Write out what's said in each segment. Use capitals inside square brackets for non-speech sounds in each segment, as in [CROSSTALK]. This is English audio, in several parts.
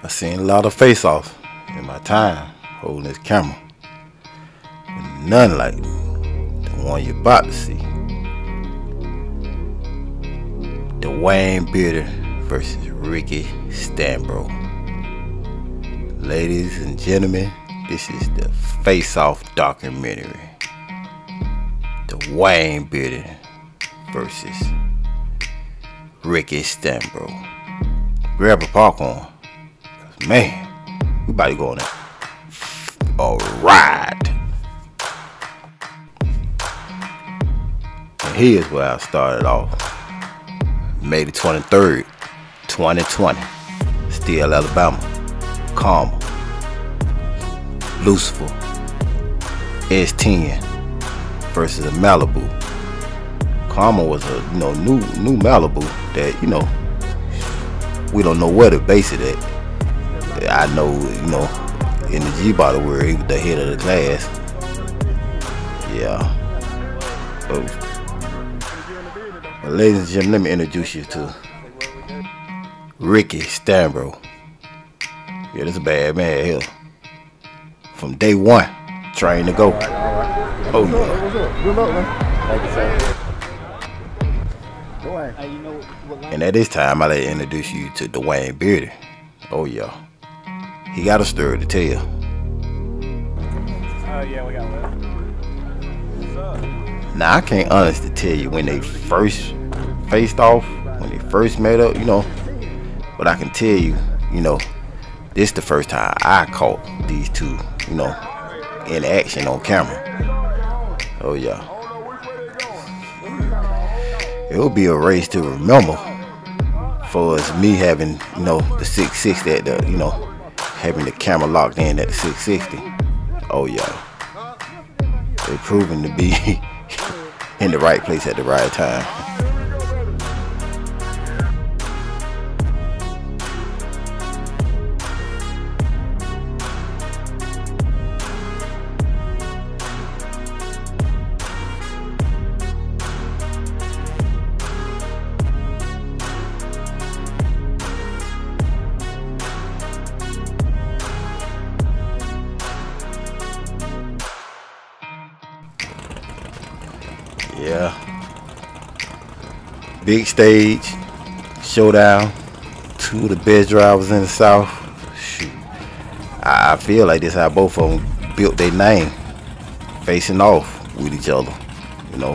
I seen a lot of face-offs in my time holding this camera. But none like the one you're about to see. Dewayne Bearden versus Ricky Stanbro. Ladies and gentlemen, this is the face-off documentary. Dewayne Bearden versus Ricky Stanbro. Grab a popcorn. Man, we about to go on a, a ride. And here's where I started off. May the 23rd, 2020. Steele, Alabama. Carmel. Lucifer. S10 versus a Malibu. Karma was a you know new new Malibu that you know we don't know where to base it at. I know you know in the G body where he was the head of the class. Yeah. But, but ladies and gentlemen, let me introduce you to Ricky Stanbro. Yeah, this a bad man here. From day one, trying to go. Oh yeah. Good luck, man. Thank you, sir. Go ahead. Hey, you know what And at this time, I like to introduce you to Dewayne Beardy. Oh yeah, he got a story to tell. Oh, yeah, we got left. Now I can't honestly tell you when they first faced off, when they first met up, you know. But I can tell you, you know, this the first time I caught these two, you know, in action on camera. Oh yeah. It'll be a race to remember for us me having, you know, the 660 at the, uh, you know, having the camera locked in at the 660. Oh yeah. They proven to be [LAUGHS] in the right place at the right time. Big stage, showdown. Two of the best drivers in the South. Shoot. I, feel like this how both of them built their name. Facing off with each other. You know.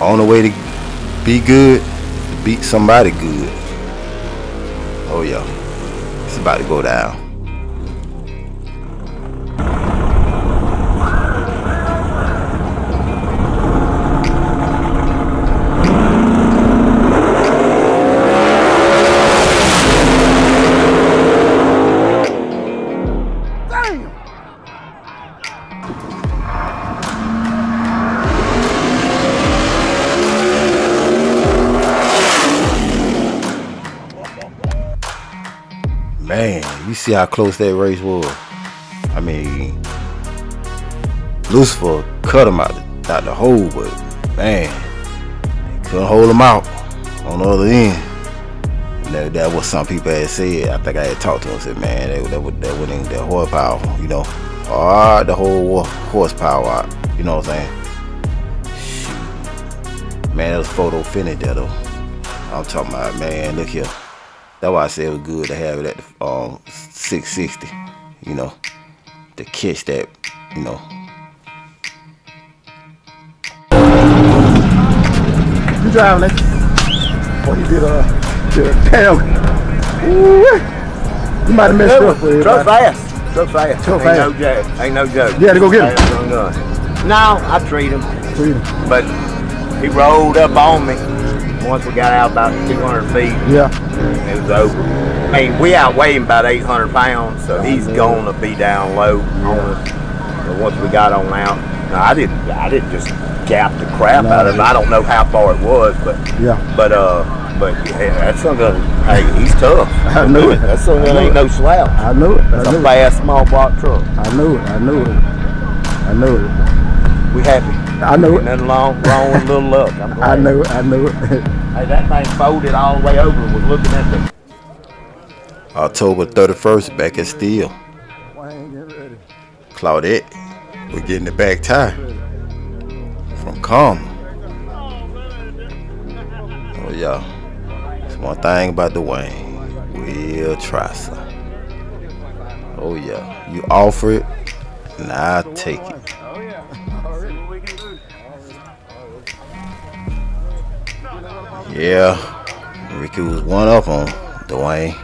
On the way to be good, beat somebody good. Oh yeah. It's about to go down. See how close that race was. I mean, Lucifer cut him out the, out the hole, but man, couldn't hold him out on the other end. That, that was some people had said. I think I had talked to them. Said, man, that that would that wouldn't that horsepower, you know, ah, the whole horsepower. You know what I'm saying? Shoot, man, that was photo finish there though. I'm talking about, man, look here. That's why I said it was good to have it at the um 660, you know, to catch that, you know. You driving it. Oh, he did uh, a, did a damn. Ooh, you might have messed up with Truck everybody. fast. Truck fast. Truck Ain't fast. no joke. Ain't no joke. You had to go get him. Fast on gun. No, I treat him, Freedom. but he rolled up on me once we got out about 200 feet. Yeah. It was over. I mean, we outweigh him about 800 pounds, so he's going to be down low on us. But once we got on out, no, I didn't. I didn't just gap the crap No. out of him. I don't know how far it was, but Yeah. but uh, but yeah, that son gun. Hey, he's tough. [LAUGHS] I knew it. That son I gun ain't no slouch. I knew it. I That's knew a fast small block truck. I knew it. I knew it. I knew it. We happy. I knew Ain't it. nothing wrong, wrong with a little luck. I'm I glad. knew it. I knew it. [LAUGHS] Hey, that thing folded all the way over and was looking at the. October 31st, back at Steele. Wayne, get ready. Claudette, we're getting the back tire from Karma. Oh yeah. It's one thing about Dewayne. We'll try some. Oh yeah. You offer it, and I'll take it. Yeah. Ricky was one up on Dewayne.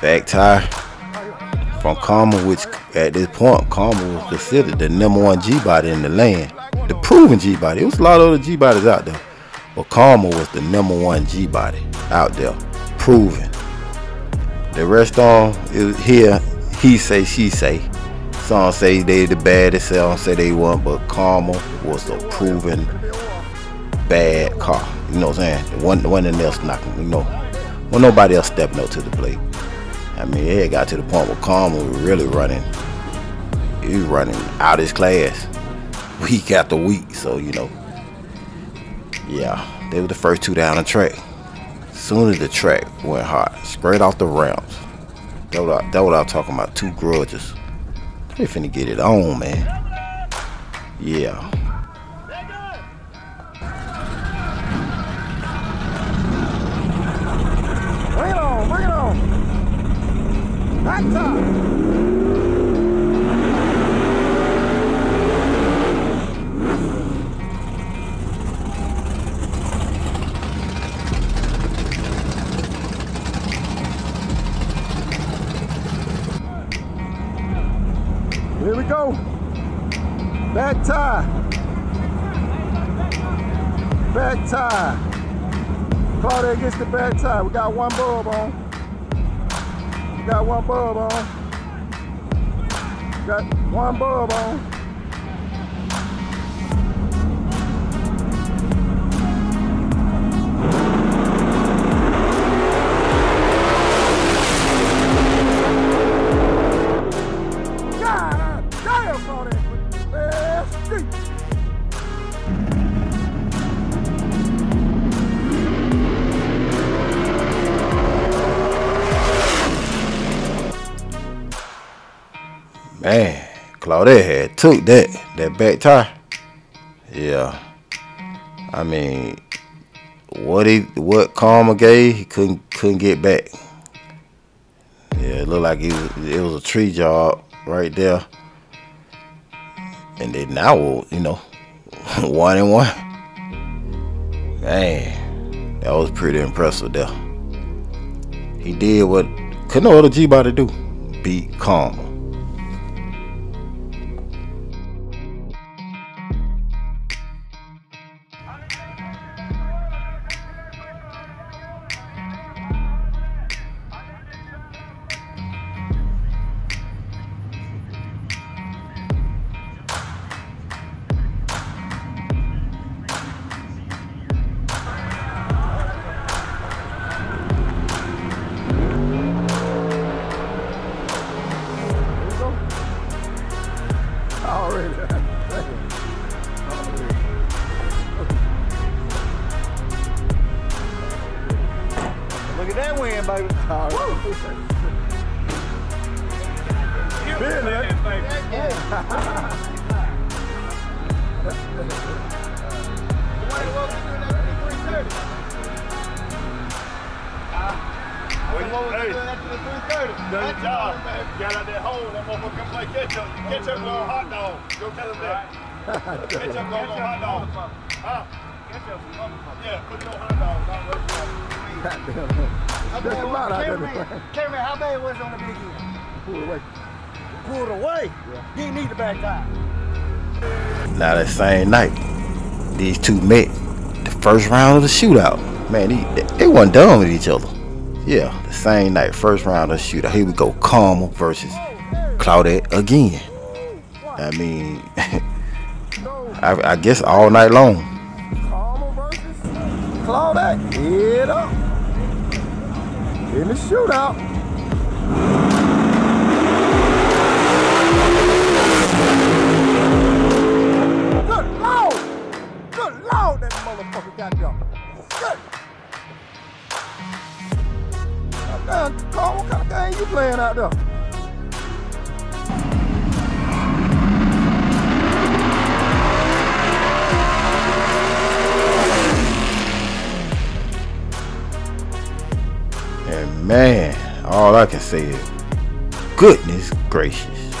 Back tire from Karma, which at this point Karma was considered the number one G body in the land. The proven G body. It was a lot of other G bodies out there. But Karma was the number one G body out there. Proven. The rest on is here, he say, she say. Some say they the baddest, some say they weren't, but Karma was a proven bad car. You know what I'm saying? One one else knocking, you know. Well, nobody else stepping up to the plate. I mean, it got to the point where Karma was really running. He was running out his class [LAUGHS] week after week. So, you know. Yeah, they were the first two down the track. Soon as the track went hot, straight off the ramps. That what, I, that what I'm talking about, two grudges. They finna get it on, man. Yeah. Here we go. Back tie. Back tie. Claudia gets the back tie. We got one bulb on. Got one bulb on. Got one bulb on. Man, Claudette had took that that back tire. Yeah. I mean, what he what Karma gave, he couldn't couldn't get back. Yeah, it looked like it was, it was a tree job right there. And then now, you know, [LAUGHS] one and one. Man, that was pretty impressive there. He did what couldn't no other G body do. Beat Karma. Good job. Got out that hole, that motherfucker come play catch up. Catch up on hot dog. Go tell him that. Catch up on hot dog. Huh? Yeah, put it on hot roast. There's a lot out there. Cameraman, how bad was it on the big end? Pull away. Pulled away. You didn't need the back tire. Now that same night, these two met the first round of the shootout. Man, they, they wasn't done with each other. Yeah, the same night, first round of shootout. Here we go, Karma versus Claudette again. I mean, [LAUGHS] I, I guess all night long. Claudette. Head up. In the shootout. Playing out there? And man, all I can say is, goodness gracious,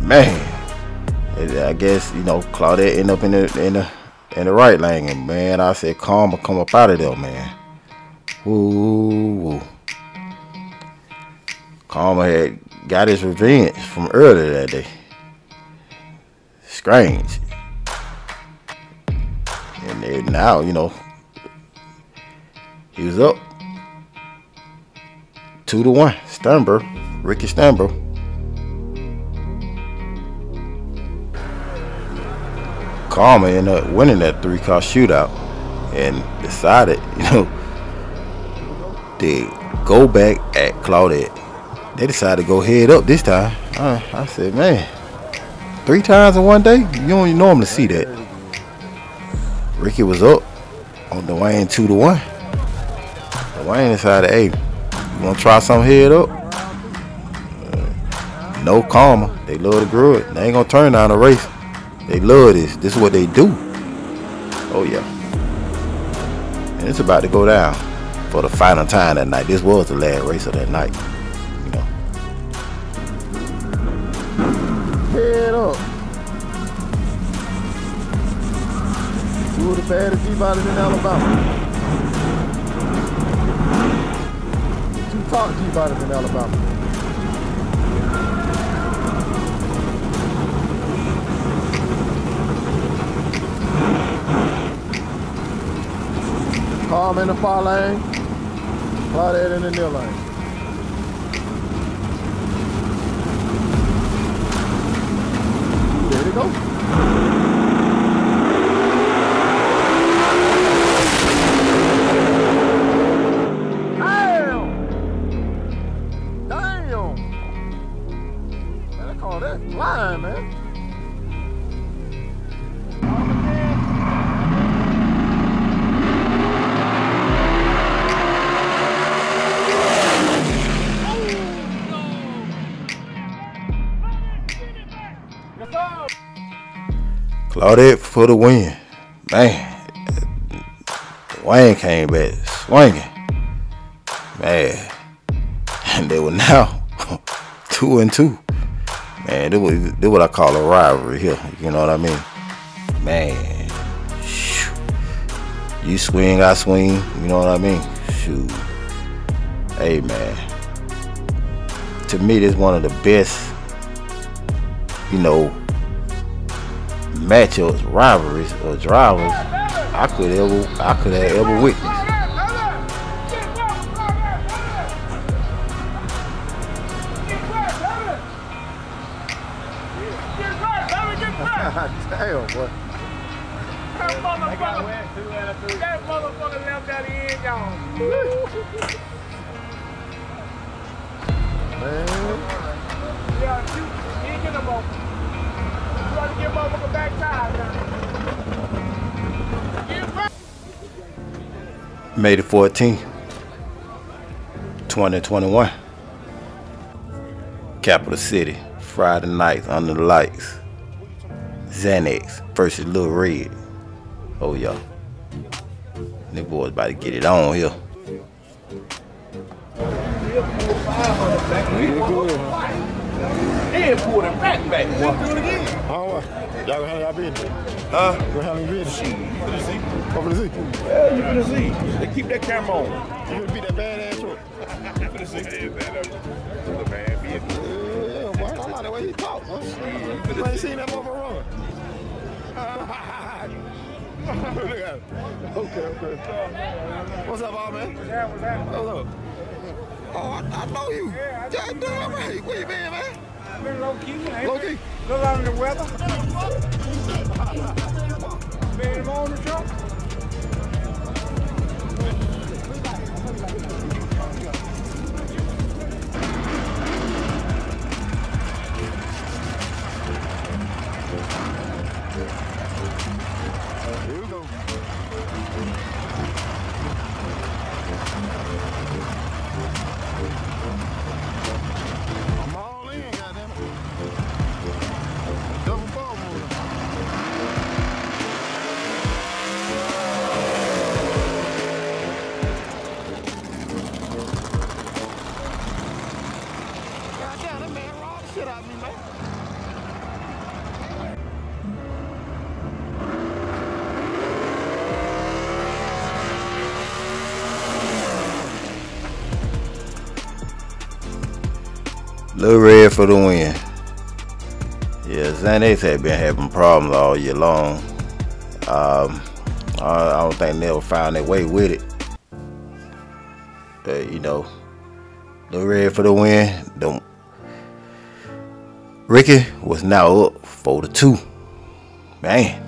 man. I guess you know Claudette end up in the in the in the right lane, and man, I said Karma come up out of there, man. Woo. Karma had got his revenge from earlier that day. Strange. And now, you know, he was up two to one. Sternberg, Ricky Sternberg. Karma ended up winning that three car shootout and decided, [LAUGHS] you know, to go back at Claudette. They decided to go head up this time. Uh, I said, man, three times in one day? You don't normally see that. Ricky was up on Dewayne two to one. Dewayne decided, hey, you wanna try something head up? Uh, no karma. They love the grudge. They ain't gonna turn down a race. They love this. This is what they do. Oh yeah. And it's about to go down for the final time that night. This was the last race of that night. Up. Two of the baddest G-bodies in Alabama. Two top G-bodies in Alabama. Calm in the far lane. Claudette in the near lane. There Claudette oh, for the win. Man. Wayne came back swinging. Man. And [LAUGHS] they were now [LAUGHS] two and two. Man, this was this what I call a rivalry here. You know what I mean? Man. Shoo. You swing, I swing. You know what I mean? Shoot. Hey man. To me, this one of the best, you know, matchups, rivalries, or drivers I could ever I could have ever witnessed. [LAUGHS] Damn, boy. That motherfucker left that end, y'all. Man. Yeah, you, you ain't get no more. You trying to get motherfucker back side now. Get. May the 14th, 2021. Capital City, Friday nights under the lights. Xanax versus Lil Red. Oh, yeah. Them boys about to get it on here. And pull the back back. Do it again. How Y'all gonna handle y'all business? Huh? Gonna handle your business? You finna see. Over the sea. Yeah, you finna see. They keep that camera on. You gonna beat that badass truck? [LAUGHS] You finna see. The man being Yeah, boy. I like the way he talk, boy. You ain't seen that motherfucker run. [LAUGHS] Look at him. Okay, okay. What's up, all man? What's that? What's that? What's up? Oh, I, I know you. Yeah, I Yeah, damn right. Where you been, man? Been low key, Low it? key. Look out in the weather. Been on the truck. Here we go. Little Red for the win. Yeah, Xanax had been having problems all year long. Um, I, don't think they ever found their way with it. But you know, Little Red for the win. The, Ricky was now up four to two. Man.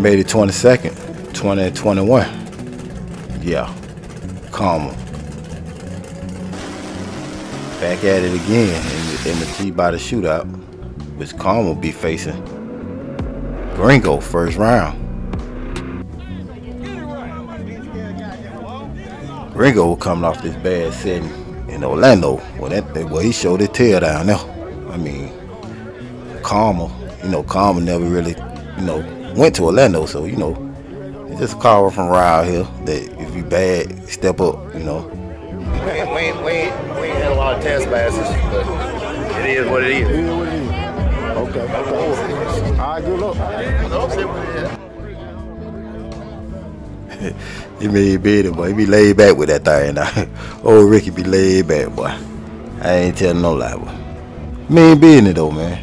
May the 22nd, 2021. Yeah. Karma. Back at it again in the, in the shootout, which Karma will be facing Gringo first round. Gringo coming off this bad setting in Orlando. Well, that well he showed his tail down there. I mean, Karma, you know, Karma never really, you know, went to Orlando, so you know, just a call from around here that if you bad, step up, you know. We ain't, we ain't, we ain't, we ain't had a lot of test passes, but it is what it It is. is what it is. Okay, okay. All right, good luck. [LAUGHS] He may be it, boy. He be laid back with that thing. Now. [LAUGHS] Old Ricky be laid back, boy. I ain't telling no lie, boy. Mean business though, man.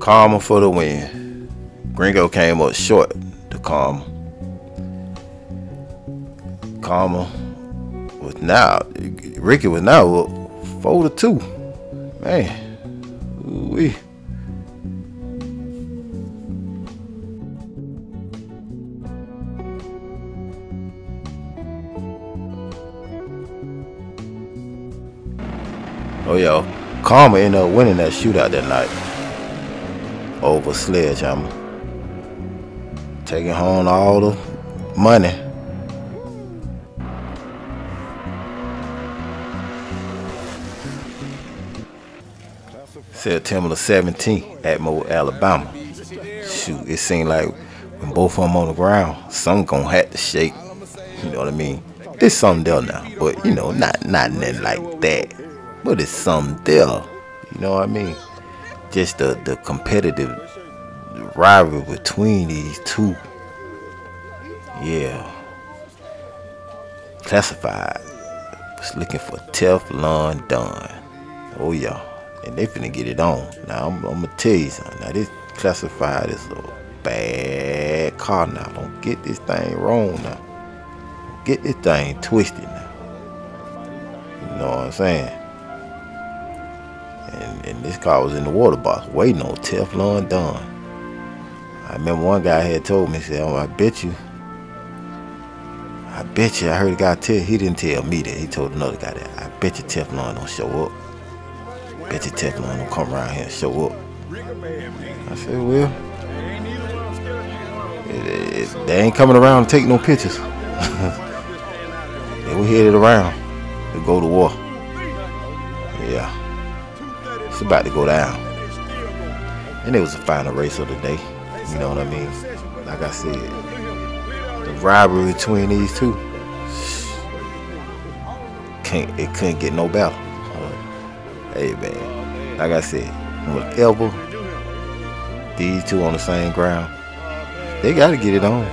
Karma for the win. Gringo came up short to Karma. Karma was now Ricky was now up four to two. Man. We Oh yeah. Karma ended up winning that shootout that night over Sledgehammer. Taking home all the money. September the 17th at Mo, Alabama. Shoot, it seemed like when both of them on the ground, some gonna have to shake. You know what I mean? It's something there now, but you know, not not nothing like that. But it's something there. You know what I mean? Just the the competitive rivalry between these two. Yeah. Classified was looking for Teflon Don. Oh yeah. And they finna get it on. Now I'm, I'm gonna tell you something. Now this classified is a bad car now. Don't get this thing wrong now. Get this thing twisted now. You know what I'm saying? And, and this car was in the water box waiting on Teflon Don. I remember one guy had told me, he said, oh, I bet you, I bet you, I heard a guy tell, he didn't tell me that, he told another guy that, I bet you Teflon don't show up. Bet you Teflon don't come around here and show up. I said, well, it, it- they ain't coming around to take no pictures. [LAUGHS] they were headed around to go to war. Yeah. It's about to go down. And it was the final race of the day. You know what I mean? Like I said, the rivalry between these two can't it couldn't get no better. Hey man, like I said, whatever these two on the same ground, they got to get it on.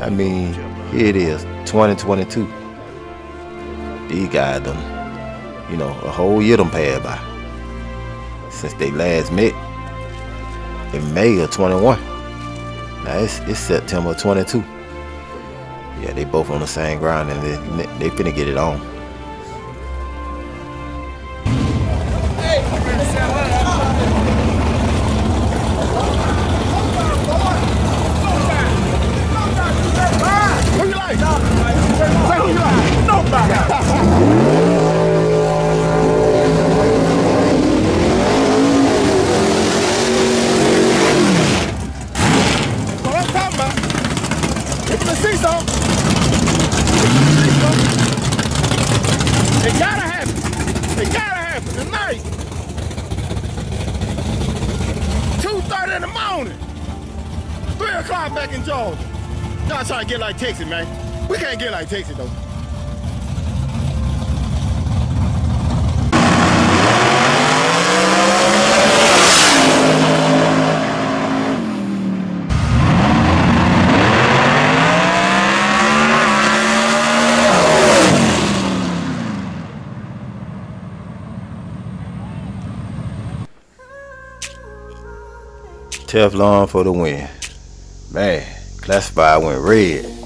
I mean, here it is, 2022. These guys done, you know, a whole year done passed by since they last met in May of 21. Now it's, it's September 22. Yeah, they both on the same ground and they, they finna get it on. Man. We can't get like Texas, though. Teflon for the win. Man, classified went red.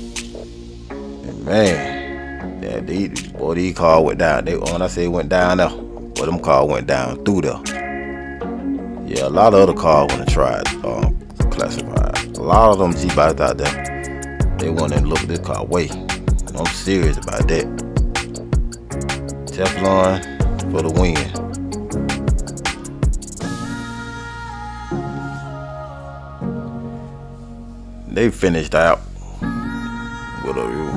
Man, yeah, these, boy, these car went down. They when I say went down there, boy, them car went down through there. Yeah, a lot of other cars want to try um, classified. A lot of them G-bikes out there, they want to look this car way. I'm serious about that. Teflon for the win. they finished out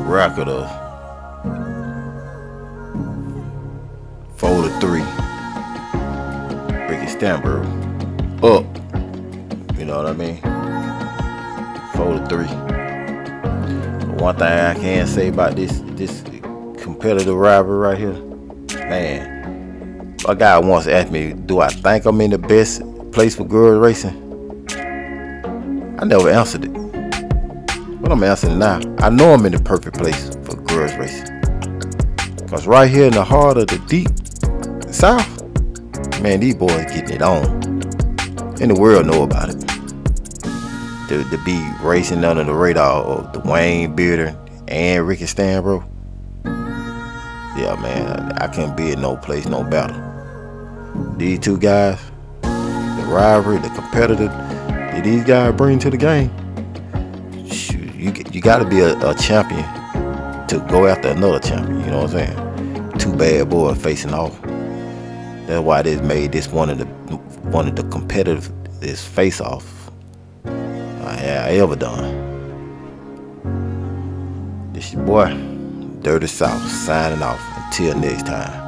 record of four to three. Ricky Stanbro up. You know what I mean? Four to three. One thing I can say about this this competitive rivalry right here, man. A guy once asked me, "Do I think I'm in the best place for girls racing?" I never answered it. But I'm asking now. I know I'm in the perfect place for girls racing. Cause right here in the heart of the deep south, man, these boys getting it on. And the world know about it. To, to be racing under the radar of Dewayne Bearden and Ricky Stanbro. Yeah, man, I, I can't be in no place no better. These two guys, the rivalry, the competitive that these guys bring to the game you you got to be a, a, champion to go after another champion. You know what I'm saying? Two bad boys facing off. That's why this made this one of the one of the competitive this face off I, I ever done. This your boy, Dirty South, signing off. Until next time.